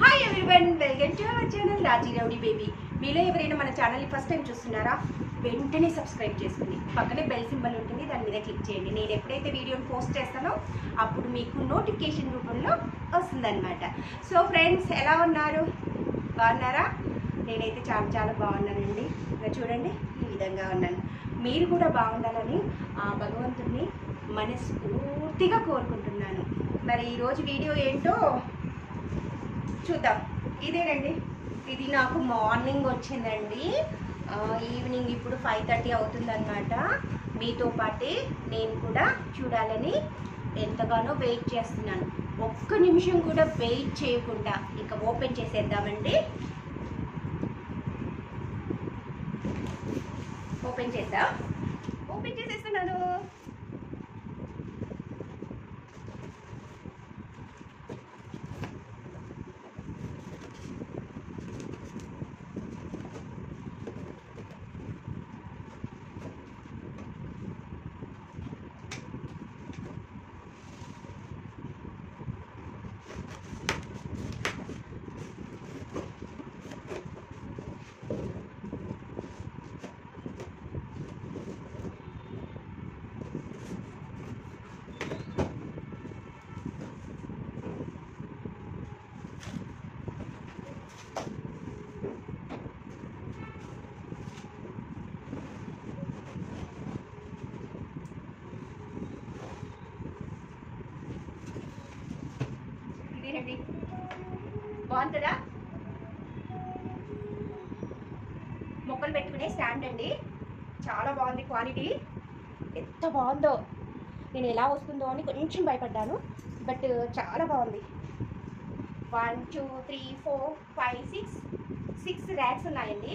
Hi everyone welcome to our channel Raji rowdy baby మీలో ఎవరైనా మన ఛానల్ని ఫస్ట్ టైం చూస్తున్నారా? వెంటనే సబ్స్క్రైబ్ చేసుకోండి పక్కనే బెల్ సింబల్ ఉంటుంది దాని మీద క్లిక్ చేయండి. నేను ఎప్పుడైతే వీడియోని పోస్ట్ చేస్తానో అప్పుడు మీకు నోటిఫికేషన్ రూపంలో వస్తుందన్నమాట. సో ఫ్రెండ్స్ ఎలా ఉన్నారు? బాగున్నారా? నేనైతే చాలా చాలా బాగున్నానండి. ఇలా చూడండి ఈ విధంగా ఉన్నాను. మీరు కూడా బాగుండాలని ఆ భగవంతుడిని మనస్ఫూర్తిగా కోరుకుంటున్నాను. మరి ఈరోజు వీడియో ఏంటో చూద్దాం. ఇదేనండి ఇది నాకు మార్నింగ్ వచ్చిందండి. ఈవినింగ్ ఇప్పుడు ఫైవ్ థర్టీ అవుతుందన్నమాట. మీతో పాటే నేను కూడా చూడాలని ఎంతగానో వెయిట్ చేస్తున్నాను. ఒక్క నిమిషం కూడా వెయిట్ చేయకుండా ఇక ఓపెన్ చేసేద్దామండి. ఓపెన్ చేద్దాం. ఓపెన్ చేసేస్తున్నాను. ఇదేనండి బాగుంటుందా? మొక్కలు పెట్టుకునే స్టాండ్ అండి. చాలా బాగుంది క్వాలిటీ. ఎంత బాగుందో. నేను ఎలా వస్తుందో అని కొంచెం భయపడ్డాను బట్ చాలా బాగుంది. One two three four five six six racks ఉన్నాయండి.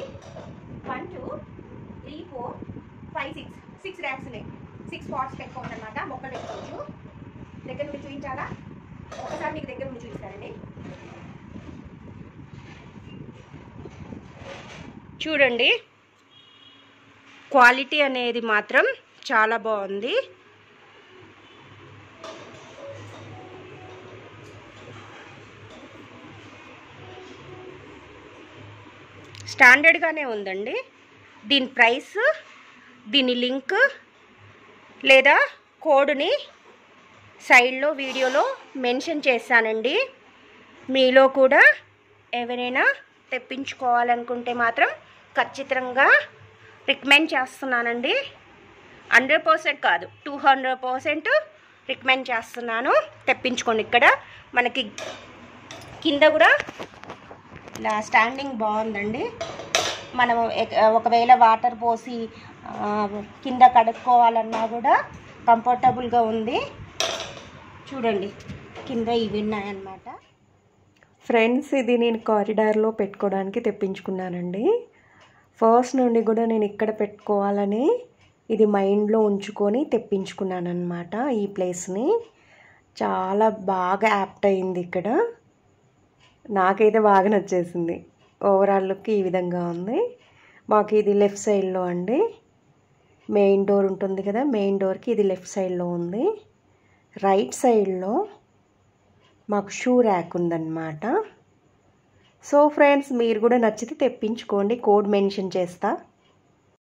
One two three four five six. Six racks ఉన్నాయి. సిక్స్ పాట్స్ పెట్టుకోవచ్చు అనమాట మొక్కలు పెట్టుకోవచ్చు. దగ్గర నుండి చూపించాలా? ఒకసారి మీకు దగ్గర నుండి చూపిస్తారండి చూడండి. క్వాలిటీ అనేది మాత్రం చాలా బాగుంది. స్టాండర్డ్గానే ఉందండి. దీని ప్రైస్ దీని లింక్ లేదా కోడ్ని సైడ్లో వీడియోలో మెన్షన్ చేశానండి. మీలో కూడా ఎవరైనా తెప్పించుకోవాలనుకుంటే మాత్రం ఖచ్చితంగా రికమెండ్ చేస్తున్నానండి. హండ్రెడ్ పర్సెంట్ కాదు టూ హండ్రెడ్ పర్సెంట్ రికమెండ్ చేస్తున్నాను. తెప్పించుకోండి ఇక్కడ. మనకి కింద కూడా ఇలా స్టాండింగ్ బాగుందండి. మనం ఒకవేళ వాటర్ పోసి కింద కడుక్కోవాలన్నా కూడా కంఫర్టబుల్గా ఉంది. చూడండి. కింద ఇవి ఉన్నాయన్నమాట. ఫ్రెండ్స్ ఇది నేను కారిడార్లో పెట్టుకోవడానికి తెప్పించుకున్నానండి. ఫస్ట్ నుండి కూడా నేను ఇక్కడ పెట్టుకోవాలని ఇది మైండ్లో ఉంచుకొని తెప్పించుకున్నాను ఈ ప్లేస్ని. చాలా బాగా యాప్ట్ అయింది ఇక్కడ. నాకైతే బాగా నచ్చేసింది. ఓవరాల్ లుక్ ఈ విధంగా ఉంది. మాకు ఇది లెఫ్ట్ సైడ్లో అండి. మెయిన్ డోర్ ఉంటుంది కదా మెయిన్ డోర్కి ఇది లెఫ్ట్ సైడ్లో ఉంది. రైట్ సైడ్లో మాకు షూ ర్యాక్ ఉందన్నమాట. సో ఫ్రెండ్స్ మీరు కూడా నచ్చితే తెప్పించుకోండి. కోడ్ మెన్షన్ చేస్తా.